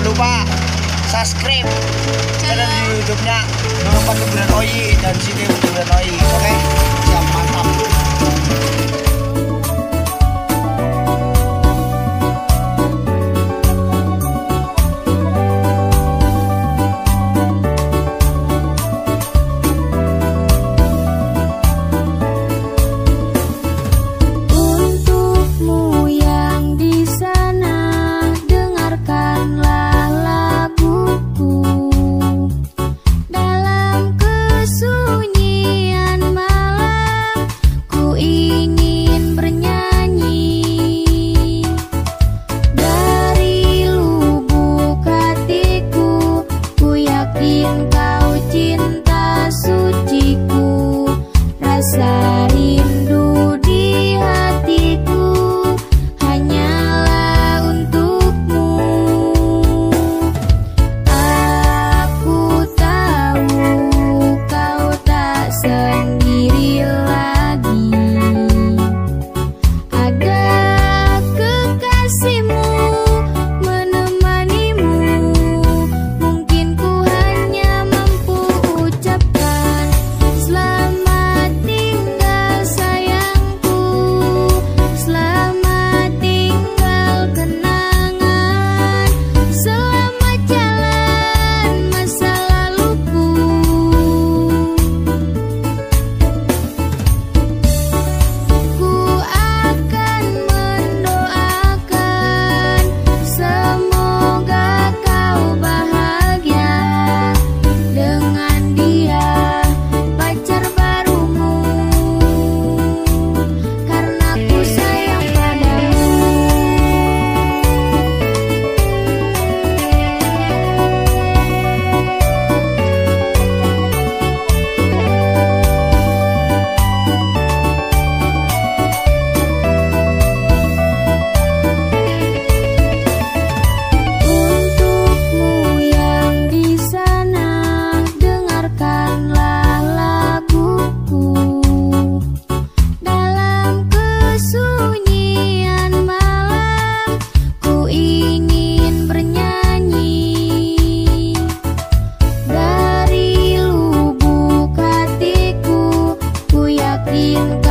jangan lupa subscribe channel YouTube-nya Bapak Kebunan Oyi dan sini Kebunan Oyi oke okay? You.